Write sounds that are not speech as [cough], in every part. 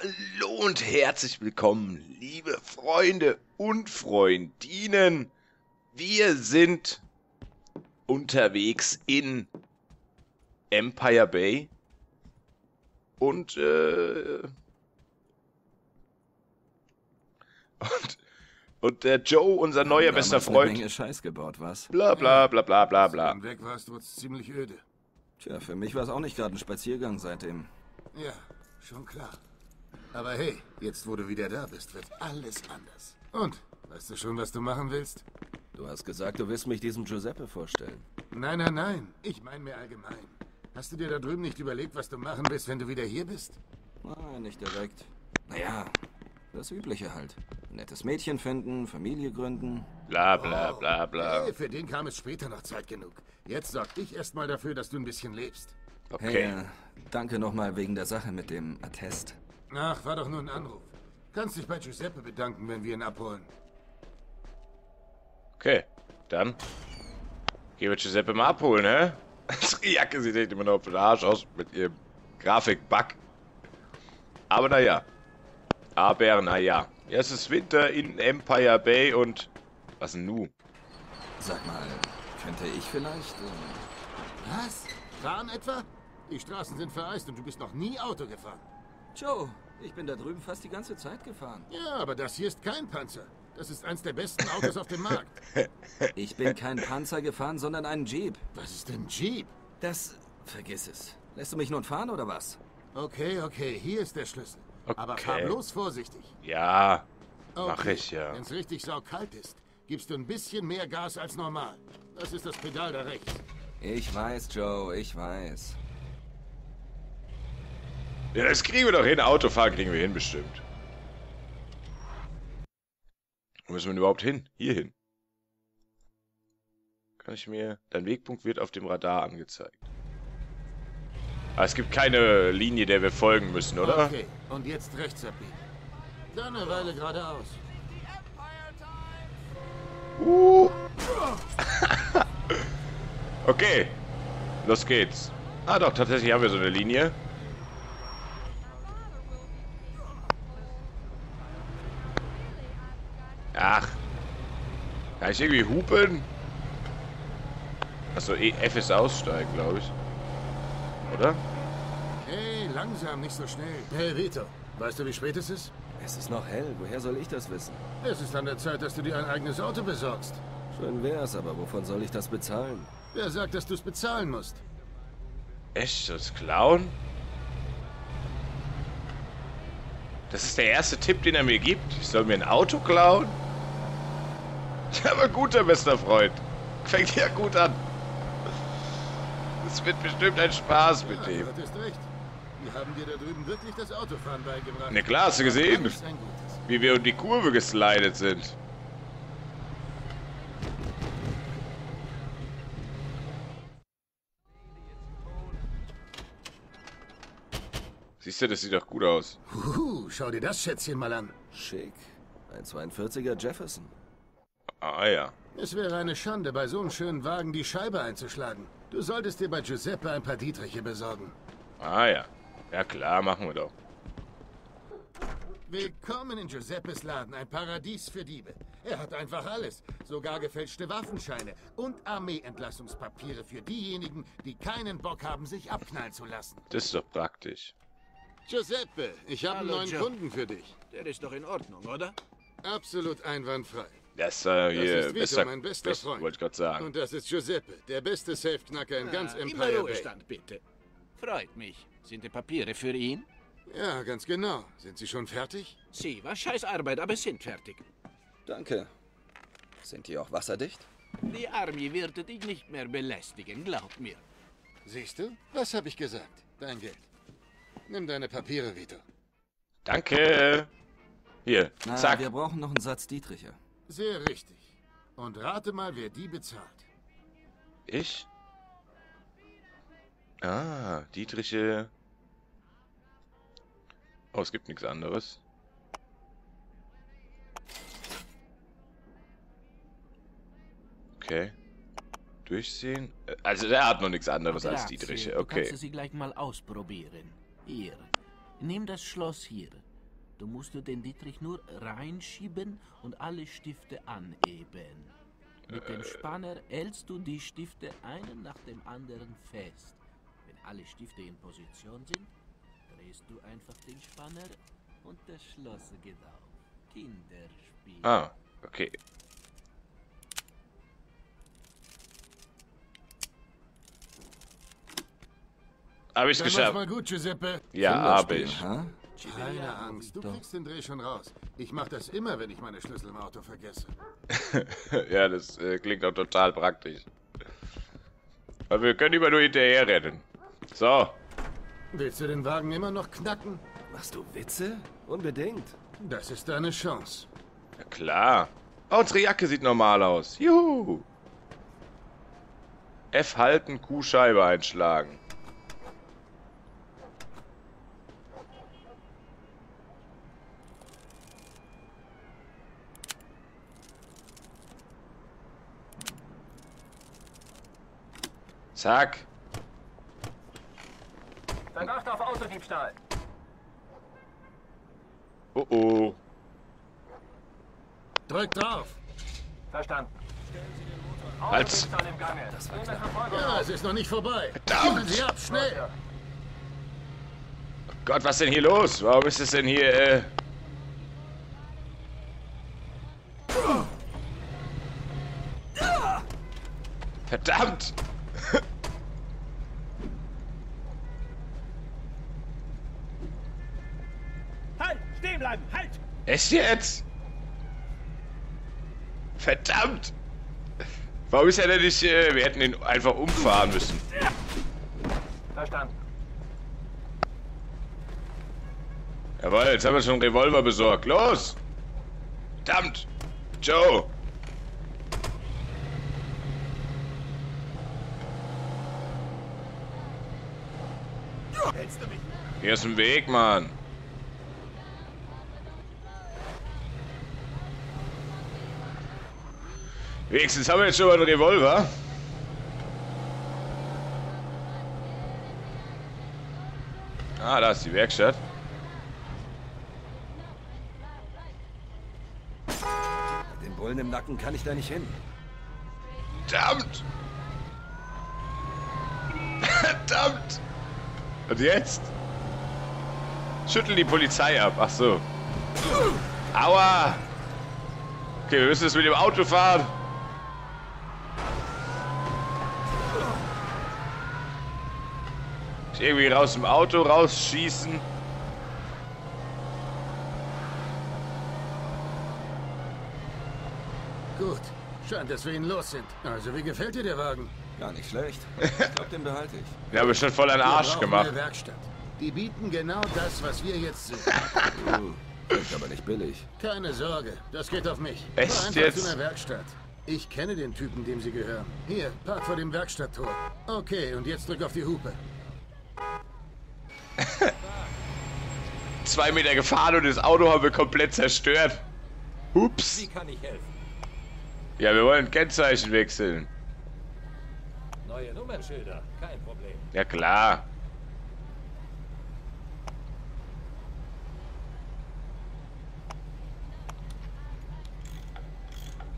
Hallo und herzlich willkommen, liebe Freunde und Freundinnen. Wir sind unterwegs in Empire Bay und äh, [laughs] und und der Joe, unser neuer bester Freund. Eine Menge Scheiß gebaut, was? Bla bla bla bla bla bla. Wenn du weg warst, wurde es ziemlich öde. Tja, für mich war es auch nicht gerade ein Spaziergang seitdem. Ja, schon klar. Aber hey, jetzt wo du wieder da bist, wird alles anders. Und, weißt du schon, was du machen willst? Du hast gesagt, du willst mich diesem Giuseppe vorstellen. Nein, nein, nein. Ich meine mir allgemein. Hast du dir da drüben nicht überlegt, was du machen willst, wenn du wieder hier bist? Nein, nicht direkt. Naja, das Übliche halt. Nettes Mädchen finden, Familie gründen. Bla bla bla bla. Hey, für den kam es später noch Zeit genug. Jetzt sorg ich erstmal dafür, dass du ein bisschen lebst. Okay. Hey, äh, danke nochmal wegen der Sache mit dem Attest. Ach, war doch nur ein Anruf. Kannst dich bei Giuseppe bedanken, wenn wir ihn abholen. Okay, dann gehen wir Giuseppe mal abholen, hä? [laughs] Die Jacke sieht echt immer noch für den Arsch aus mit ihrem Grafik-Bug. Aber naja. Aber naja. Ja, es ist Winter in Empire Bay und... Was denn nu? Sag mal, könnte ich vielleicht... Äh... Was? Fahren etwa? Die Straßen sind vereist und du bist noch nie Auto gefahren. Joe, ich bin da drüben fast die ganze Zeit gefahren. Ja, aber das hier ist kein Panzer. Das ist eins der besten Autos auf dem Markt. [laughs] Ich bin kein Panzer gefahren, sondern einen Jeep. Was ist denn Jeep? Das... Vergiss es. Lässt du mich nun fahren oder was? Okay, okay, hier ist der Schlüssel. Aber fahr Okay. bloß vorsichtig. Ja, mach Okay, ich ja. Wenn es richtig saukalt ist, gibst du ein bisschen mehr Gas als normal. Das ist das Pedal da rechts. Ich weiß, Joe, ich weiß. Ja, das kriegen wir doch hin. Autofahren kriegen wir hin, bestimmt. Wo müssen wir denn überhaupt hin? Hier hin. Kann ich mir... Dein Wegpunkt wird auf dem Radar angezeigt. Aber es gibt keine Linie, der wir folgen müssen, oder? Okay, und jetzt rechts abbiegen. Dann eine Weile geradeaus. Uh. [laughs] okay. Los geht's. Ah doch, tatsächlich haben wir so eine Linie. Ach. Kann ich irgendwie hupen? Achso, E- F ist aussteigen, glaube ich. Oder? Hey, langsam, nicht so schnell. Hey, Vito, weißt du, wie spät es ist? Es ist noch hell, woher soll ich das wissen? Es ist an der Zeit, dass du dir ein eigenes Auto besorgst. Schön wär's, aber wovon soll ich das bezahlen? Wer sagt, dass du es bezahlen musst? Echt? Das Klauen? Das ist der erste Tipp, den er mir gibt. Ich soll mir ein Auto klauen? Ja, aber guter bester Freund. Fängt ja gut an. Es wird bestimmt ein Spaß mit Ja, dem. du hattest recht. Wir haben dir da drüben wirklich das Autofahren beigebracht. Na klar, hast du gesehen, wie wir um die Kurve geslidet sind. Siehst du, das sieht doch gut aus. Huhu, schau dir das Schätzchen mal an. Schick. Ein 42er Jefferson. Ah ja. Es wäre eine Schande, bei so einem schönen Wagen die Scheibe einzuschlagen. Du solltest dir bei Giuseppe ein paar Dietriche besorgen. Ah ja. Ja klar, machen wir doch. Willkommen in Giuseppes Laden, ein Paradies für Diebe. Er hat einfach alles, sogar gefälschte Waffenscheine und Armeeentlassungspapiere für diejenigen, die keinen Bock haben, sich abknallen zu lassen. Das ist doch praktisch. Giuseppe, ich habe einen neuen Joe. Kunden für dich. Der ist doch in Ordnung, oder? Absolut einwandfrei. Das äh, hier, ist Vito, bester, mein bester best- Freund. Wollte ich gerade sagen. Und das ist Giuseppe, der beste Safeknacker in ganz Ah, immer Empire Bay. Ruhestand, bitte. Freut mich. Sind die Papiere für ihn? Ja, ganz genau. Sind Sie schon fertig? Sie, war scheiß Arbeit, aber sind fertig. Danke. Sind die auch wasserdicht? Die Armee wird dich nicht mehr belästigen, glaub mir. Siehst du? Was habe ich gesagt? Dein Geld. Nimm deine Papiere, Vito. Danke. Hier, Na, zack. wir brauchen noch einen Satz Dietriche. Sehr richtig. Und rate mal, wer die bezahlt. Ich? Ah, Dietriche. Oh, es gibt nichts anderes. Okay. Durchsehen. Also der hat noch nichts anderes als Grazie. Dietriche. Du kannst Okay. sie gleich mal ausprobieren. Hier. Nimm das Schloss hier. Du musst den Dietrich nur reinschieben und alle Stifte anheben. Mit dem Spanner hältst du die Stifte einen nach dem anderen fest. Wenn alle Stifte in Position sind, drehst du einfach den Spanner und das Schloss geht auf. Kinderspiel. Ah, okay. Hab ich's geschafft. mal gut, Giuseppe. Ja, hab ich. ha? Keine Angst, du kriegst den Dreh schon raus. Ich mach das immer, wenn ich meine Schlüssel im Auto vergesse. [laughs] ja, das äh, klingt auch total praktisch. Aber wir können immer nur hinterher rennen. So. Willst du den Wagen immer noch knacken? Machst du Witze? Unbedingt. Das ist deine Chance. Ja, klar. Oh, unsere Jacke sieht normal aus. Juhu. F halten, Q-Scheibe einschlagen. Zack. Verdacht auf Autodiebstahl. Oh oh. Drück drauf. Verstanden. Klar. Ja, es ist noch nicht vorbei. Verdammt! Sie ab, schnell. Gott, was denn hier los? Warum ist es denn hier, äh... Verdammt! Echt jetzt? Verdammt! Warum ist er denn nicht, äh, wir hätten ihn einfach umfahren müssen. Verstanden. Jawohl, jetzt haben wir schon einen Revolver besorgt. Los! Verdammt! Joe! Hier ist ein Weg, Mann. Wenigstens haben wir jetzt schon mal einen Revolver. Ah, da ist die Werkstatt. Mit dem Bullen im Nacken kann ich da nicht hin. Verdammt! Verdammt! Und jetzt? Schüttel die Polizei ab. Ach so. Aua! Okay, wir müssen jetzt mit dem Auto fahren. Irgendwie raus dem Auto rausschießen. Gut. Scheint, dass wir ihn los sind. Also, wie gefällt dir der Wagen? Gar nicht schlecht. [laughs] Ich glaube, den behalte ich. Den haben wir schon voll Wir Arsch gemacht. Eine Werkstatt. Die bieten genau das, was wir jetzt sehen. [laughs] Uh, klingt aber nicht billig. Keine Sorge, das geht auf mich. Echt jetzt? zu einer Werkstatt. Ich kenne den Typen, dem sie gehören. Hier, park vor dem Werkstatttor. Okay, und jetzt drück auf die Hupe. [laughs] Zwei Meter gefahren und das Auto haben wir komplett zerstört. Ups. Wie kann ich helfen? Ja, wir wollen Kennzeichen wechseln. Neue Nummernschilder, kein Problem. Ja klar.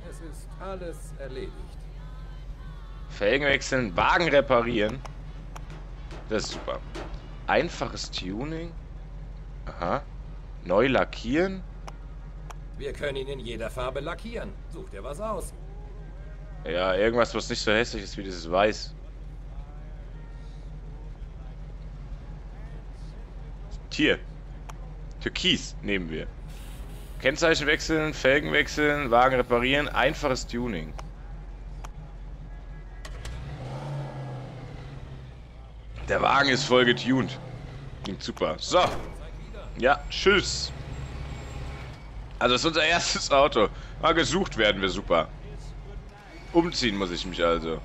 Es ist alles erledigt. Felgen wechseln, Wagen reparieren. Das ist super. Einfaches Tuning. Aha. Neu lackieren. Wir können ihn in jeder Farbe lackieren. Such dir was aus. Ja, irgendwas, was nicht so hässlich ist wie dieses Weiß. Tier. Türkis nehmen wir. Kennzeichen wechseln, Felgen wechseln, Wagen reparieren, einfaches Tuning. Der Wagen ist voll getuned. Klingt super. So. Ja, tschüss. Also das ist unser erstes Auto. Mal gesucht werden wir super. Umziehen muss ich mich also.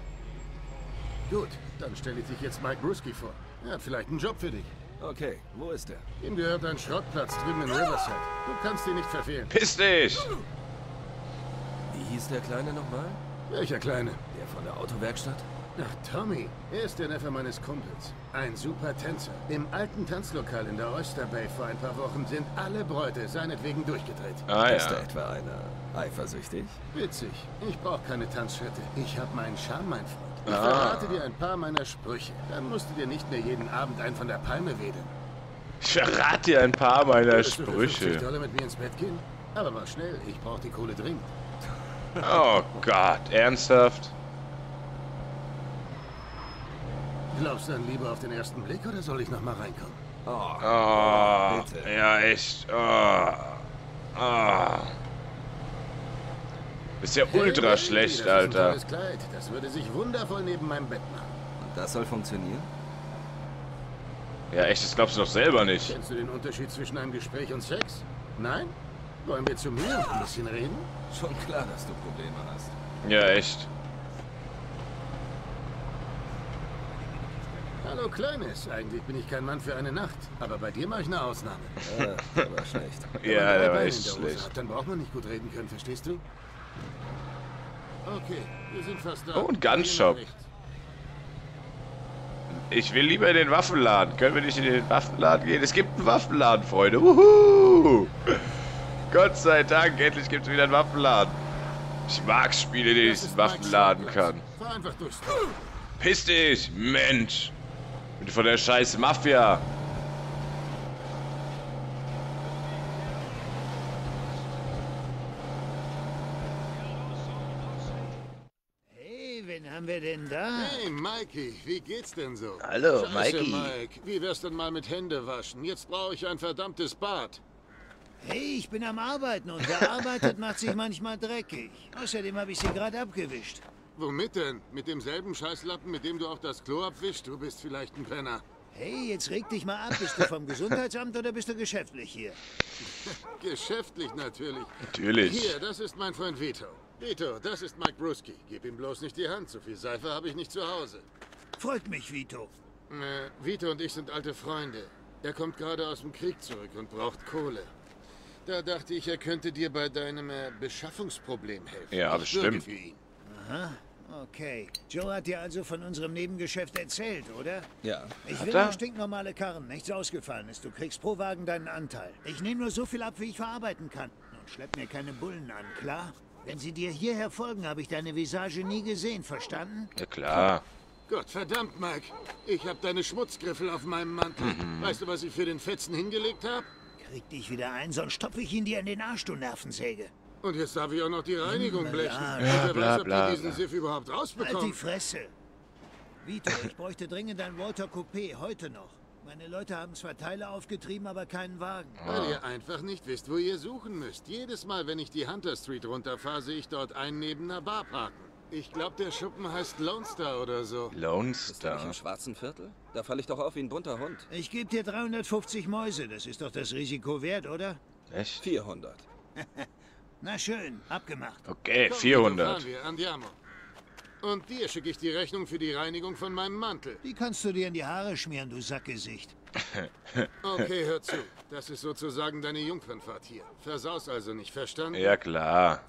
Gut, dann stelle ich dich jetzt Mike Bruski vor. Er hat vielleicht einen Job für dich. Okay, wo ist er? Ihm gehört ein Schrottplatz drüben in Riverside. Du kannst ihn nicht verfehlen. Piss dich! Wie hieß der Kleine nochmal? Welcher Kleine? Der von der Autowerkstatt? Ach, Tommy, er ist der Neffe meines Kumpels. Ein super Tänzer. Im alten Tanzlokal in der Oyster Bay vor ein paar Wochen sind alle Bräute seinetwegen durchgedreht. Ah Ist da ja. etwa einer eifersüchtig? Witzig. Ich brauche keine Tanzschritte. Ich habe meinen Charme, mein Freund. Ich Ah. verrate dir ein paar meiner Sprüche. Dann musst du dir nicht mehr jeden Abend einen von der Palme wedeln. Ich verrate dir ein paar meiner Würdest du für 50 Sprüche. Dollar mit mir ins Bett gehen? Aber mach schnell, ich brauche die Kohle dringend. Oh Gott, ernsthaft? Glaubst du dann lieber auf den ersten Blick oder soll ich noch mal reinkommen? Oh, Oh, Bitte. ja echt. Oh. Oh. Bist ja ultra Hey, schlecht, das ist ein Alter. Kleid. Das würde sich wundervoll neben meinem Bett machen. und das soll funktionieren? Ja echt, das glaubst du doch selber nicht. Kennst du den Unterschied zwischen einem Gespräch und Sex? Nein? Wollen wir zu mir ein bisschen reden? Schon klar, dass du Probleme hast. Ja echt. Hallo Kleines, eigentlich bin ich kein Mann für eine Nacht. Aber bei dir mache ich eine Ausnahme. [laughs] Ja, der war schlecht. Wenn Ja, der war echt in der Hose schlecht. Hat, dann braucht man nicht gut reden können, verstehst du? Okay, wir sind fast da. Oh, ein Gunshop. Ich will lieber in den Waffenladen. Können wir nicht in den Waffenladen gehen? Es gibt einen Waffenladen, Freunde. Wuhu! Gott sei Dank, endlich gibt es wieder einen Waffenladen. Ich mag Spiele, in denen ich einen Waffenladen kann. Parkplatz. Fahr einfach durchs Piss dich, Mensch! Bin von der scheiß Mafia. Hey, wen haben wir denn da? Hey, Mikey, wie geht's denn so? Hallo, Scheiße, Mikey. Mike. Wie wär's denn mal mit Hände waschen? Jetzt brauche ich ein verdammtes Bad. Hey, ich bin am Arbeiten und wer [laughs] arbeitet, macht sich manchmal dreckig. Außerdem habe ich sie gerade abgewischt. Womit denn? Mit demselben Scheißlappen, mit dem du auch das Klo abwischst? Du bist vielleicht ein Penner. Hey, jetzt reg dich mal ab. Bist du vom Gesundheitsamt oder bist du geschäftlich hier? [laughs] Geschäftlich natürlich. Natürlich. Hier, das ist mein Freund Vito. Vito, das ist Mike Bruski. Gib ihm bloß nicht die Hand. So viel Seife habe ich nicht zu Hause. Freut mich, Vito. Äh, Vito und ich sind alte Freunde. Er kommt gerade aus dem Krieg zurück und braucht Kohle. Da dachte ich, er könnte dir bei deinem äh, Beschaffungsproblem helfen. Ja, Ich bürge bestimmt. für ihn. Okay. Joe hat dir also von unserem Nebengeschäft erzählt, oder? Ja. Ich will nur stinknormale Karren, nichts Ausgefallenes. Du kriegst pro Wagen deinen Anteil. Ich nehme nur so viel ab, wie ich verarbeiten kann. Und schlepp mir keine Bullen an, klar? Wenn sie dir hierher folgen, habe ich deine Visage nie gesehen, verstanden? Ja klar. Gott verdammt, Mike. Ich habe deine Schmutzgriffel auf meinem Mantel. Mhm. Weißt du, was ich für den Fetzen hingelegt habe? Krieg dich wieder ein, sonst stopfe ich ihn dir in den Arsch, du Nervensäge. Und jetzt darf ich auch noch die Reinigung blechen. Ja, wer bla, weiß, ob bla, die diesen bla. Siff überhaupt Halt die rausbekommen. Fresse. Vito, ich bräuchte dringend ein Walter Coupé, heute noch. Meine Leute haben zwar Teile aufgetrieben, aber keinen Wagen. Weil ihr einfach nicht wisst, wo ihr suchen müsst. Jedes Mal, wenn ich die Hunter Street runterfahre, sehe ich dort einen neben einer Bar parken. Ich glaube, der Schuppen heißt Lone Star oder so. Lone Star. im schwarzen Viertel? Da falle ich doch auf wie ein bunter Hund. Ich gebe dir 350 Mäuse, das ist doch das Risiko wert, oder? Echt? 400. [laughs] Na schön, abgemacht. Okay, Komm, 400. fahren wir, andiamo. Und dir schicke ich die Rechnung für die Reinigung von meinem Mantel. Die kannst du dir in die Haare schmieren, du Sackgesicht. [laughs] Okay, hör zu. Das ist sozusagen deine Jungfernfahrt hier. Versaus also nicht, verstanden? Ja klar.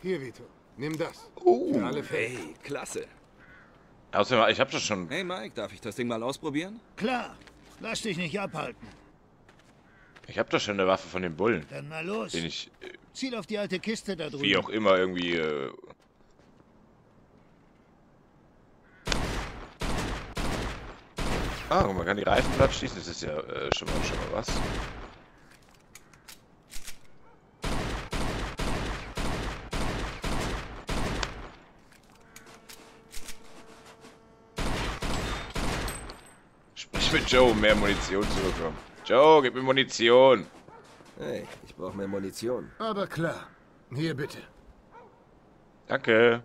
Hier, Vito. Nimm das. Uh. Für alle Fälle. Hey, klasse. Außerdem, ich hab das schon. Hey Mike, darf ich das Ding mal ausprobieren? Klar, lass dich nicht abhalten. Ich hab doch schon eine Waffe von den Bullen. Dann mal los. Den ich, äh, Ziel auf die alte Kiste da drüben. wie auch immer, irgendwie. Äh, Ah, man kann die Reifen platt schießen, das ist ja äh, schon, mal, schon mal was. Sprich mit Joe, um mehr Munition zu bekommen. Joe, gib mir Munition. Hey, ich brauche mehr Munition. Aber klar. Hier bitte. Danke.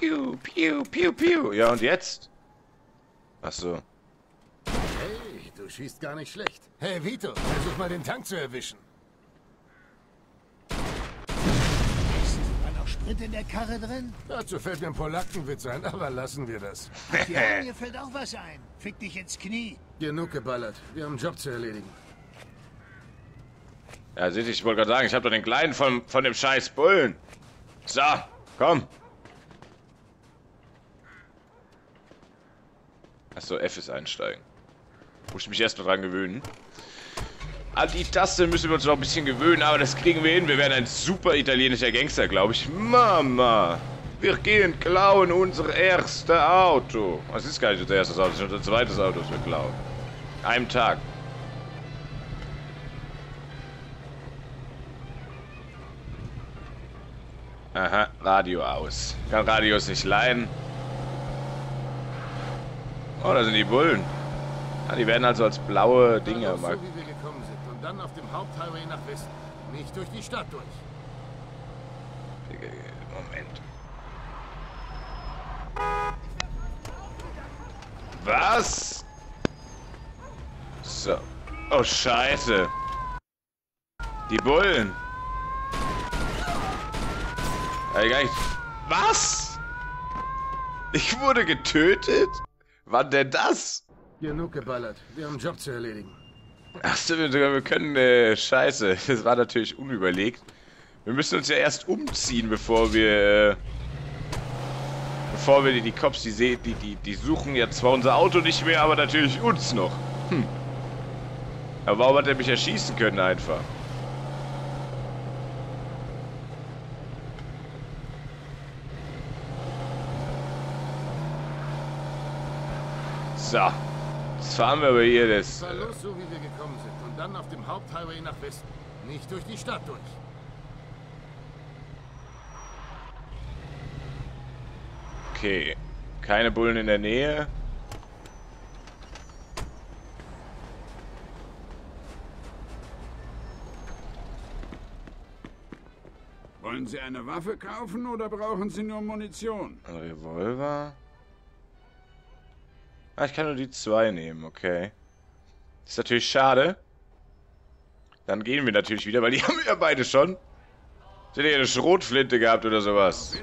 Piu, piu, piu, piu. Ja, und jetzt? Ach so. Hey, du schießt gar nicht schlecht. Hey, Vito, versuch mal den Tank zu erwischen. War noch Sprit in der Karre drin? Dazu fällt mir ein Polackenwitz ein, aber lassen wir das. [laughs] Ja, mir fällt auch was ein. Fick dich ins Knie. Genug geballert. Wir haben einen Job zu erledigen. Ja, seht ihr, ich wollte gerade sagen, ich habe doch den Kleinen von, von dem scheiß Bullen. So, komm. Achso, F ist einsteigen. Muss ich mich erst mal dran gewöhnen. An die Taste müssen wir uns noch ein bisschen gewöhnen, aber das kriegen wir hin. Wir werden ein super italienischer Gangster, glaube ich. Mama, wir gehen klauen unser erstes Auto. Das ist gar nicht unser erstes Auto, das ist unser zweites Auto, das wir klauen. Einem Tag. Aha, Radio aus. Kann Radios nicht leihen. Oh, da sind die Bullen. Ah, die werden also als blaue Dinge Verlauf dann auf dem Haupthighway nach Westen. Nicht durch die Stadt durch. Moment. Was? So. Oh, Scheiße. Die Bullen. Was? Ich wurde getötet? Wann denn das? Genug geballert. Wir haben einen Job zu erledigen. Achso, wir, können, äh, scheiße, [laughs] das war natürlich unüberlegt. Wir müssen uns ja erst umziehen, bevor wir, äh, bevor wir die, die Cops, die, sehen, die, die, die suchen ja zwar unser Auto nicht mehr, aber natürlich uns noch. Hm. Aber warum hat er mich erschießen können einfach? So. Jetzt fahren wir aber hier das... Fahr los, so wie wir gekommen sind. Und dann auf dem Haupthighway nach Westen. Nicht durch die Stadt durch. Okay. Keine Bullen in der Nähe. Wollen Sie eine Waffe kaufen oder brauchen Sie nur Munition? Ein Revolver. Ah, ich kann nur die zwei nehmen, okay. Ist natürlich schade. Dann gehen wir natürlich wieder, weil die [laughs] haben wir ja beide schon. Sind ja eine Schrotflinte gehabt oder sowas.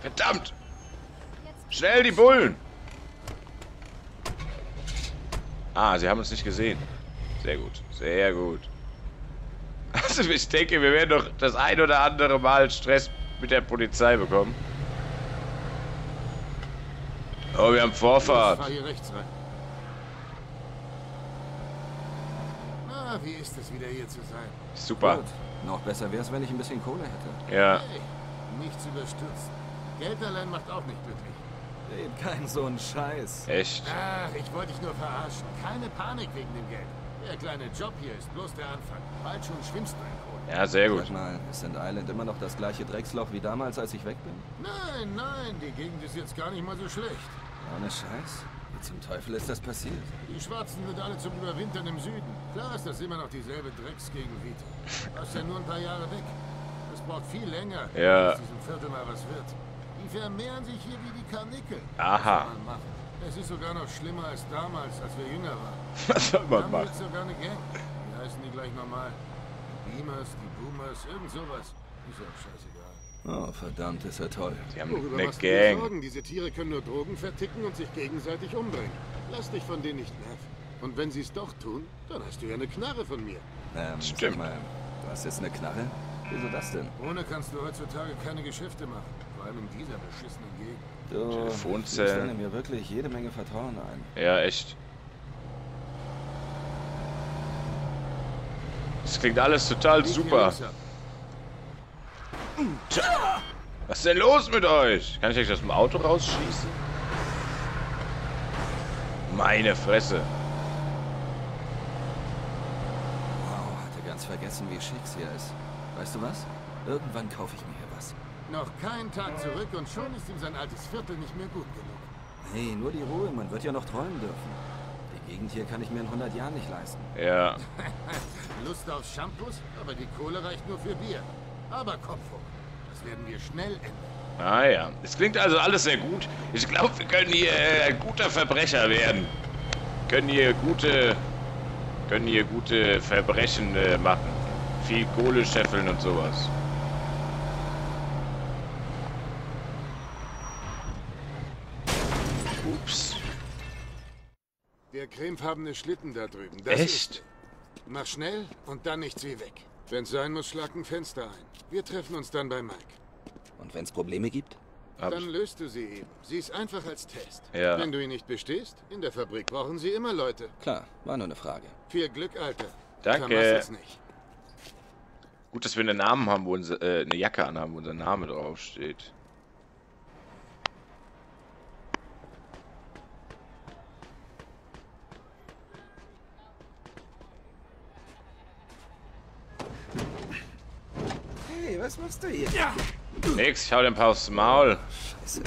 Verdammt! Schnell, die Bullen! Ah, sie haben uns nicht gesehen. Sehr gut, sehr gut. [laughs] Also ich denke, wir werden doch das ein oder andere Mal Stress mit der Polizei bekommen. Oh, wir haben Vorfahrt. fahr hier rechts rein. Na, wie ist es wieder hier zu sein? Super. Gut. Noch besser wär's, wenn ich ein bisschen Kohle hätte. Ja. Hey, nichts überstürzt. Geld allein macht auch nicht glücklich. Red kein so ein Scheiß. Echt? Ach, ich wollte dich nur verarschen. Keine Panik wegen dem Geld. Der kleine Job hier ist bloß der Anfang. Bald schon schwimmst du in Kohle. Ja, sehr Sag gut. mal, ist St. Island immer noch das gleiche Drecksloch wie damals, als ich weg bin? Nein, nein, die Gegend ist jetzt gar nicht mal so schlecht. Ohne Scheiß. Wie zum Teufel ist das passiert? Die Schwarzen sind alle zum Überwintern im Süden. Klar ist das immer noch dieselbe Drecksgegend wie du. Warst ja nur ein paar Jahre weg. Es braucht viel länger, Ja. bis diesem Viertel mal was wird. Die vermehren sich hier wie die Karnickel. Aha. Es ist sogar noch schlimmer als damals, als wir jünger waren. Was soll man machen? sogar eine Gang. Wie heißen die gleich nochmal? Die Beamers, die Boomers, irgend sowas. Ist ja auch scheißegal. Oh, verdammt, ist er toll. Die haben Worüber eine machst du dir Gang. Sorgen? Diese Tiere können nur Drogen verticken und sich gegenseitig umbringen. Lass dich von denen nicht nerven. Und wenn sie es doch tun, dann hast du ja eine Knarre von mir. Ähm, Stimmt. Sag mal, du hast jetzt eine Knarre? Wieso das denn? Ohne kannst du heutzutage keine Geschäfte machen. Vor allem in dieser beschissenen Gegend. Du Telefonzellen. flößst mir wirklich jede Menge Vertrauen ein. Ja, echt. Das klingt alles total super. links ab. Was ist denn los mit euch? Kann ich euch aus dem Auto rausschießen? Meine Fresse. Wow, hatte ganz vergessen, wie schick's hier ist. Weißt du was? Irgendwann kaufe ich mir hier was. Noch keinen Tag zurück und schon ist ihm sein altes Viertel nicht mehr gut genug. Hey, nur die Ruhe, man wird ja noch träumen dürfen. Die Gegend hier kann ich mir in 100 Jahren nicht leisten. Ja. [laughs] Lust auf Shampoos, aber die Kohle reicht nur für Bier. Aber Kopf hoch. Das werden wir schnell ändern. Ah ja. Es klingt also alles sehr gut. Ich glaube, wir können hier äh, ein guter Verbrecher werden. Können hier gute. Können hier gute Verbrechen äh, machen. Viel Kohle scheffeln und sowas. Ups. Der cremefarbene Schlitten da drüben. Das Echt? Ist, Mach schnell und dann nichts wie weg. Wenn's sein muss, schlag ein Fenster ein. Wir treffen uns dann bei Mike. Und wenn es Probleme gibt? Hab Dann ich. löst du sie eben. Sieh's einfach als Test. Ja. Wenn du ihn nicht bestehst, in der Fabrik brauchen sie immer Leute. Klar, war nur eine Frage. Viel Glück, Alter. Danke. Vermass es nicht. Gut, dass wir einen Namen haben, wo unser, äh, eine Jacke anhaben, wo unser Name draufsteht. Was machst du hier? Nix, ich hau dir ein paar aufs Maul. Scheiße.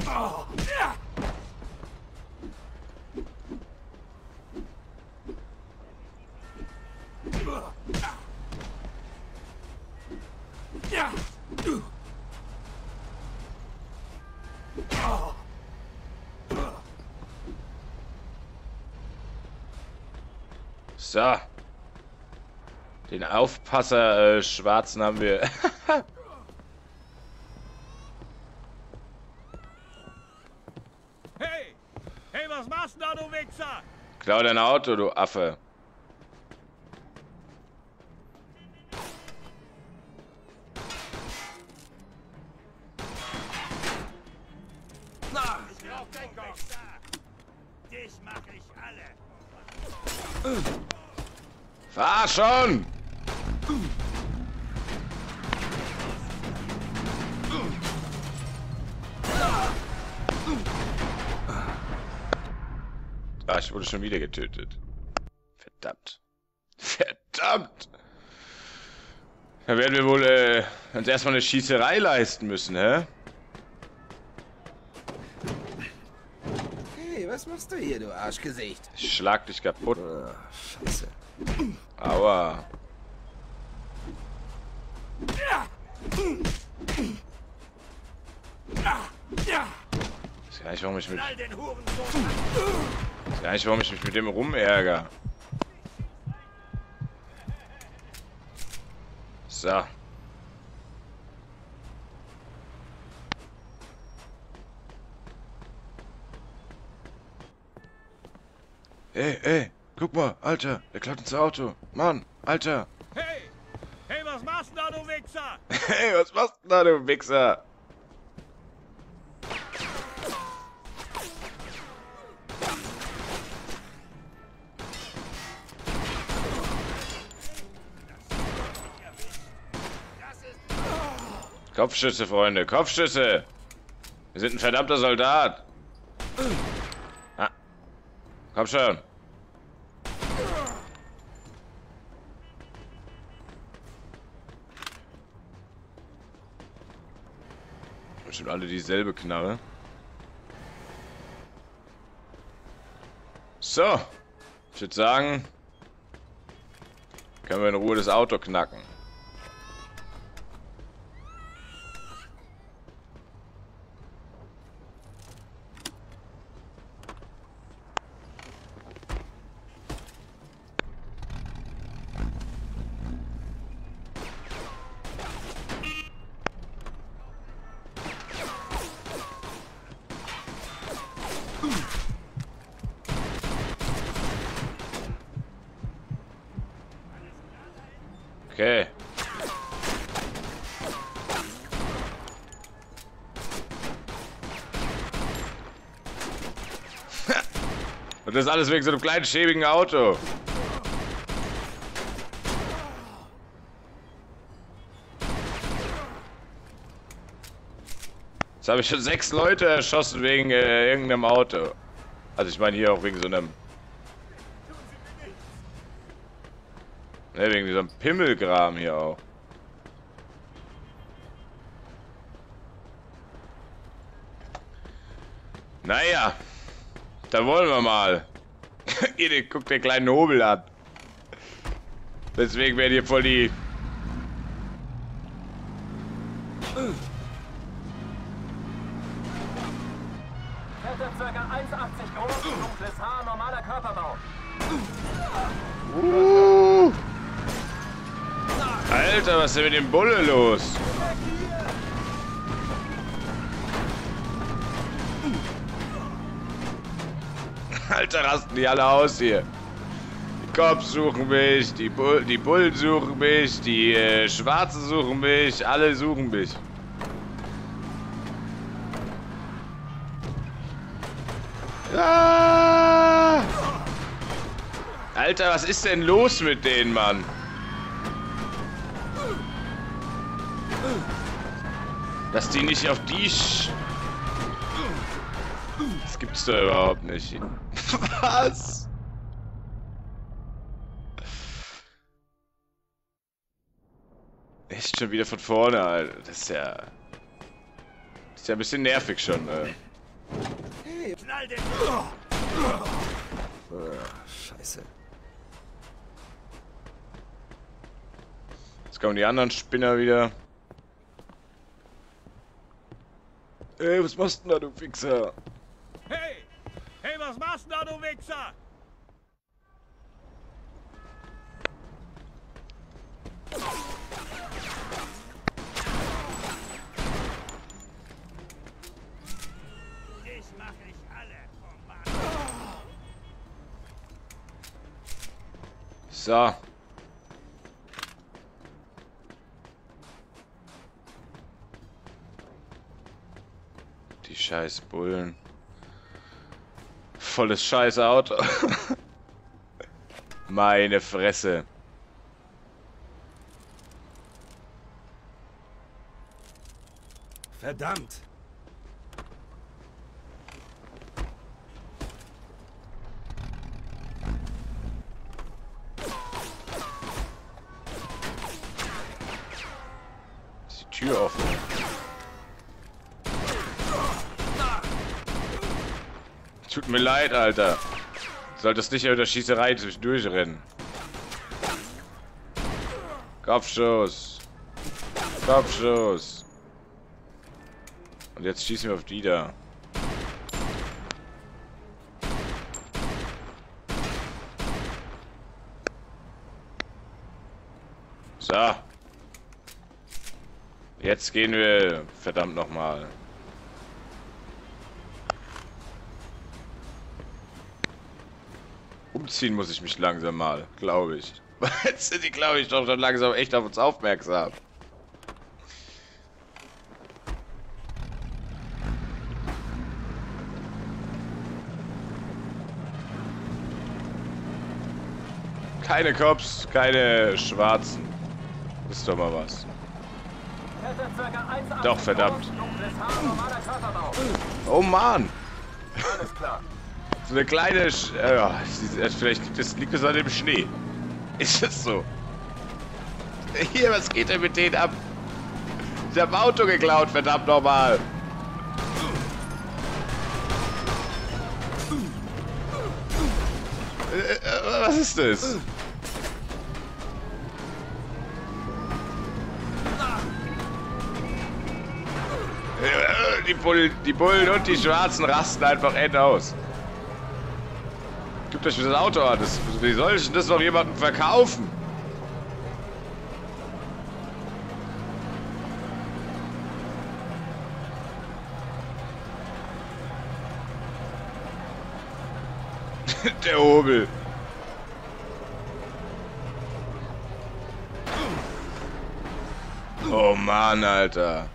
So. Den Aufpasser äh, Schwarzen haben wir. [laughs] Hey! Hey, was machst du da, du Wichser? Klau dein Auto, du Affe. Fahr schon! Ah, ich wurde schon wieder getötet. Verdammt. Verdammt! Da werden wir wohl äh, uns erstmal eine Schießerei leisten müssen, hä? Hey, was machst du hier, du Arschgesicht? Ich schlag dich kaputt. Oh, scheiße. Aua. Ich weiß gar nicht, warum ich mit, Knall den Hurensohn! ich weiß gar nicht, warum ich mich mit dem rumärger. So. Ey, ey, guck mal, Alter, der klaut ins Auto. Mann, Alter. Hey! Hey, was machst du da, du Wichser? [laughs] Hey, was machst du da, du Wichser? Kopfschüsse, Freunde, Kopfschüsse! Wir sind ein verdammter Soldat! Ah. Komm schon! Bestimmt alle dieselbe Knarre. So. Ich würde sagen, können wir in Ruhe das Auto knacken. Okay. Und das alles wegen so einem kleinen schäbigen Auto. Jetzt habe ich schon sechs Leute erschossen wegen äh, irgendeinem Auto. Also ich meine hier auch wegen so einem... Ne, wegen diesem Pimmelgram hier auch. Naja, da wollen wir mal. Ihr guckt den kleinen Hobel an. Deswegen werden hier voll die... Hätte ca. 1,80 groß, dunkles Haar, normaler Körperbau. Uh. Alter, was ist denn mit dem Bulle los? Alter, rasten die alle aus hier. Cops suchen mich, die, Bull, die Bullen suchen mich, die äh, Schwarzen suchen mich, alle suchen mich. Ah! Alter, was ist denn los mit denen, Mann? Dass die nicht auf die... Sch das gibt's doch überhaupt nicht. Was? Echt schon wieder von vorne, Alter. Das ist ja... Das ist ja ein bisschen nervig schon, äh. Hey, knall den! Scheiße. Jetzt kommen die anderen Spinner wieder. Ey, was machst du denn da, du Wichser? Hey! Was machst du da, du Wichser? So. Die scheiß Bullen. Volles scheiß Auto. [laughs] Meine Fresse. Verdammt! Ist die Tür offen? Tut mir leid, Alter. Du solltest nicht in der Schießerei zwischendurch rennen. Kopfschuss. Kopfschuss. Und jetzt schießen wir auf die da. So. Jetzt gehen wir verdammt nochmal. Umziehen muss ich mich langsam mal, glaube ich. [laughs] Jetzt sind die, glaube ich, doch schon langsam echt auf uns aufmerksam. Keine Cops, keine Schwarzen. Ist doch mal was. Kette circa 1,80 Doch, verdammt. Oh Mann! Alles klar. So eine kleine... Sch ja, äh, vielleicht liegt es, liegt es an dem Schnee. [laughs] Ist es so? Hier, was geht denn mit denen ab? Ich hab Auto geklaut, verdammt nochmal. Äh, äh, was ist das? Die Bullen, die Bullen und die Schwarzen rasten einfach end aus. Gibt euch das Auto an. Das, wie soll ich denn das noch jemandem verkaufen? [laughs] Der Hobel. Oh Mann, Alter.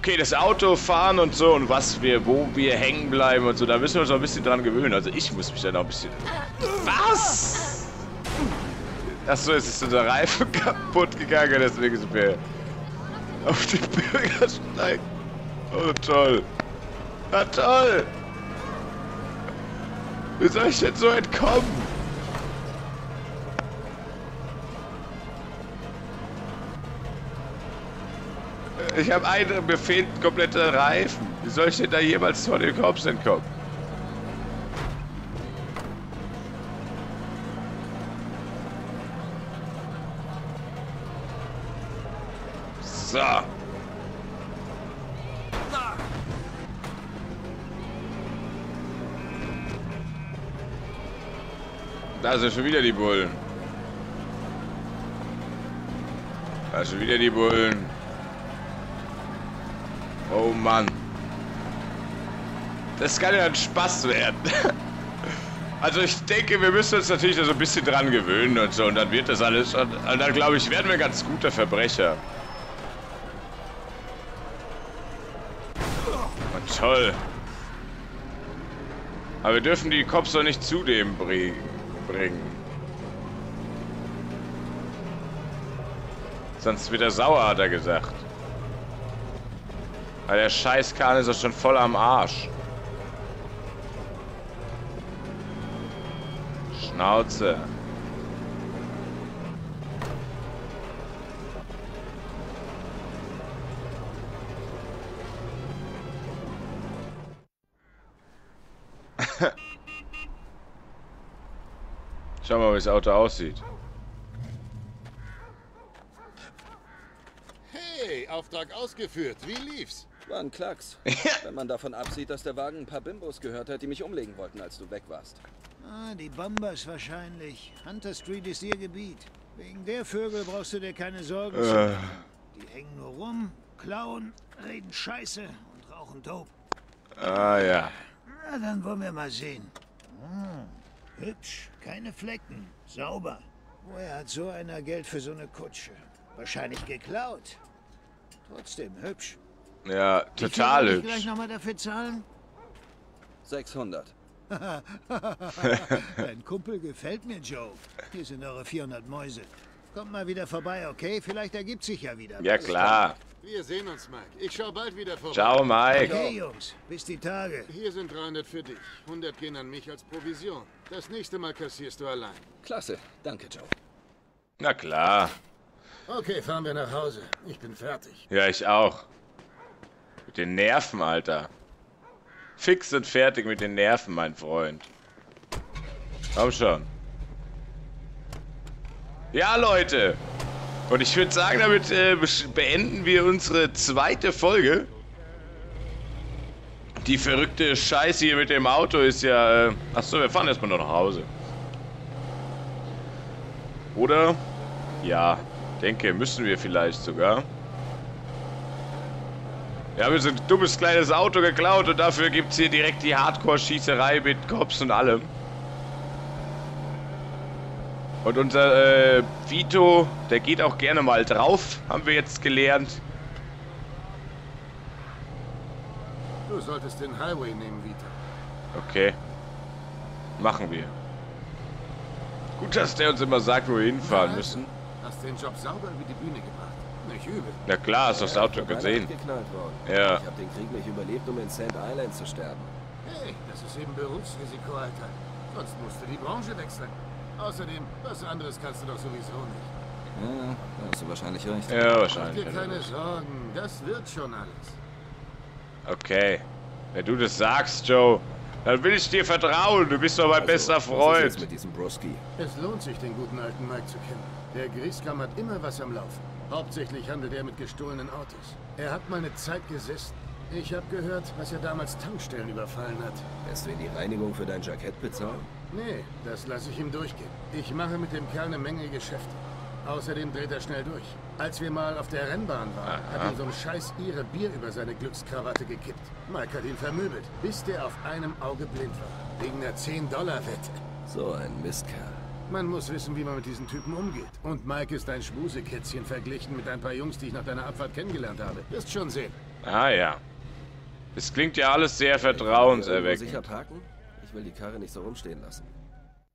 Okay, das Auto fahren und so und was wir, wo wir hängen bleiben und so, da müssen wir uns noch ein bisschen dran gewöhnen. Also ich muss mich da noch ein bisschen. Was? Achso, jetzt ist unser Reifen [laughs] kaputt gegangen, deswegen sind wir auf den Bürgersteig. Oh toll. Na toll. Wie soll ich denn so entkommen? Ich habe einen, ein kompletter Reifen. Wie soll ich denn da jemals von den Cops entkommen? So. Da sind schon wieder die Bullen. Da sind schon wieder die Bullen. Oh Mann. Das kann ja ein Spaß werden. [laughs] Also ich denke, wir müssen uns natürlich so ein bisschen dran gewöhnen und so. Und dann wird das alles... Und, dann, glaube ich, werden wir ganz gute Verbrecher. Und toll. Aber wir dürfen die Cops doch nicht zu dem bring bringen. Sonst wird er sauer, hat er gesagt. Weil der Scheißkahn ist doch schon voll am Arsch. Schnauze. [laughs] Schau mal, wie das Auto aussieht. Hey, Auftrag ausgeführt. Wie lief's? War ein Klacks. [laughs] Wenn man davon absieht, dass der Wagen ein paar Bimbos gehört hat, die mich umlegen wollten, als du weg warst. Ah, die Bombers wahrscheinlich. Hunter Street ist ihr Gebiet. Wegen der Vögel brauchst du dir keine Sorgen zu Äh. machen. Die hängen nur rum, klauen, reden Scheiße und rauchen Dope. Ah ja. Na, dann wollen wir mal sehen. Hm, hübsch, keine Flecken, sauber. Woher hat so einer Geld für so eine Kutsche? Wahrscheinlich geklaut. Trotzdem hübsch. Ja, total soll ich hübsch. gleich nochmal dafür zahlen? 600. [laughs] Dein Kumpel gefällt mir, Joe. Hier sind eure 400 Mäuse. Kommt mal wieder vorbei, okay? Vielleicht ergibt sich ja wieder. Ja klar. Wir sehen uns, Mike. Ich schau bald wieder vorbei. Ciao, Mike. Okay, Jungs, bis die Tage. Hier sind 300 für dich. 100 gehen an mich als Provision. Das nächste Mal kassierst du allein. Klasse. Danke, Joe. Na klar. Okay, fahren wir nach Hause. Ich bin fertig. Ja, ich auch. Mit den Nerven, Alter. Fix und fertig mit den Nerven, mein Freund. Komm schon. Ja, Leute. Und ich würde sagen, damit äh, beenden wir unsere zweite Folge. Die verrückte Scheiße hier mit dem Auto ist ja... Äh, achso, wir fahren erstmal nur nach Hause. Oder? Ja, denke, müssen wir vielleicht sogar. Wir haben jetzt ein dummes kleines Auto geklaut und dafür gibt es hier direkt die Hardcore-Schießerei mit Cops und allem. Und unser äh, Vito, der geht auch gerne mal drauf, haben wir jetzt gelernt. Du solltest den Highway nehmen, Vita. Okay. Machen wir. Gut, dass der uns immer sagt, wo wir hinfahren müssen. Hast den Job sauber über die Bühne gebracht. Nicht übel. Na klar, hast du das Auto gesehen. Ja. Ich habe den Krieg nicht überlebt, um in St. Island zu sterben. Hey, das ist eben Berufsrisiko, Alter. Sonst musst du die Branche wechseln. Außerdem, was anderes kannst du doch sowieso nicht. Ja, da hast du wahrscheinlich recht. Ja, Mach wahrscheinlich. dir keine Sorgen, das wird schon alles. Okay. Wenn du das sagst, Joe, dann will ich dir vertrauen. Du bist doch mein bester Was ist jetzt Freund. mit diesem Broski? Es lohnt sich, den guten alten Mike zu kennen. Der Grieskram hat immer was am Laufen. Hauptsächlich handelt er mit gestohlenen Autos. Er hat mal eine Zeit gesessen. Ich habe gehört, dass er damals Tankstellen überfallen hat. Lässt du ihn die Reinigung für dein Jackett bezahlen? Nee, das lasse ich ihm durchgehen. Ich mache mit dem Kerl eine Menge Geschäfte. Außerdem dreht er schnell durch. Als wir mal auf der Rennbahn waren, hat ihm so ein scheiß Ihre Bier über seine Glückskrawatte gekippt. Mike hat ihn vermöbelt, bis der auf einem Auge blind war. Wegen einer 10-Dollar-Wette. So ein Mistkerl. Man muss wissen, wie man mit diesen Typen umgeht. Und Mike ist ein Schmusekätzchen verglichen mit ein paar Jungs, die ich nach deiner Abfahrt kennengelernt habe. Wirst schon sehen. Ah ja. Es klingt ja alles sehr vertrauenserweckend. Sicher parken? Ich will die Karre nicht so rumstehen lassen.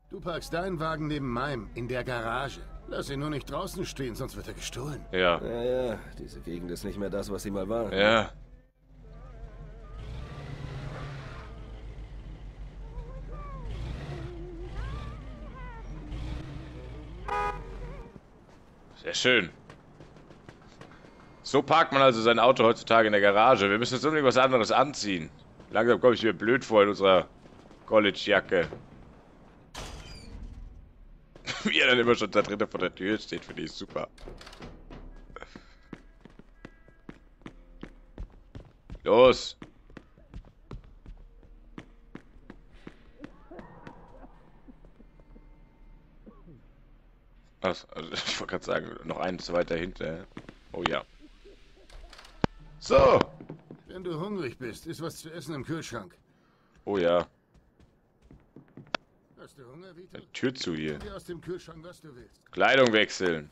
Du parkst deinen Wagen neben meinem, in der Garage. Lass ihn nur nicht draußen stehen, sonst wird er gestohlen. Ja. Ja, ja, diese Gegend ist nicht mehr das, was sie mal war. Ja. Sehr schön. So parkt man also sein Auto heutzutage in der Garage. Wir müssen jetzt unbedingt was anderes anziehen. Langsam komme ich mir blöd vor in unserer College-Jacke. [laughs] Wie er dann immer schon da drinnen vor der Tür steht, finde ich super. Los! Ach, also [laughs] ich wollte gerade sagen, noch eins weiter hinter. Oh ja. So! Wenn du hungrig bist, ist was zu essen im Kühlschrank. Oh ja. Hast du Hunger, Vito? Tür zu hier. Dir aus dem Kühlschrank, was du willst. Kleidung wechseln.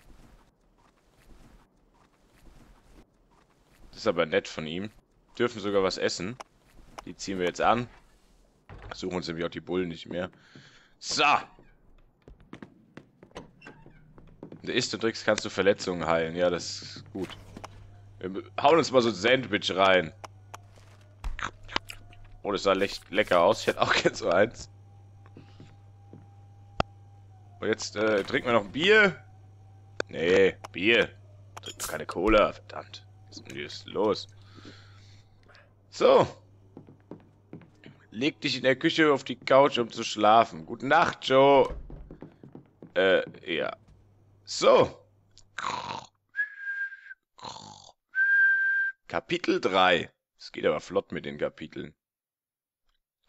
Das ist aber nett von ihm. Dürfen sogar was essen. Die ziehen wir jetzt an. Suchen uns nämlich auch die Bullen nicht mehr. So. Wenn du isst und trickst, kannst du Verletzungen heilen. Ja, das ist gut. Wir hauen uns mal so ein Sandwich rein. Oh, das sah echt lecker aus. Ich hätte auch [laughs] gerne so eins. Und jetzt äh, trinken wir noch ein Bier. Nee, Bier. Trinken wir keine Cola, verdammt. Was ist denn los? So. Leg dich in der Küche auf die Couch, um zu schlafen. Gute Nacht, Joe. Äh, ja. So. Kapitel 3. Es geht aber flott mit den Kapiteln.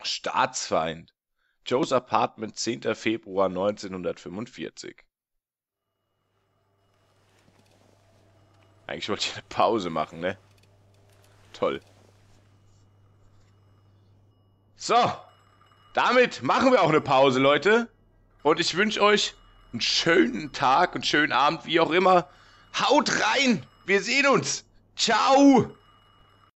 Staatsfeind. Joes Apartment, 10. Februar 1945. Eigentlich wollte ich eine Pause machen, ne? Toll. So. Damit machen wir auch eine Pause, Leute. Und ich wünsche euch einen schönen Tag, einen schönen Abend, wie auch immer. Haut rein! Wir sehen uns! Ciao!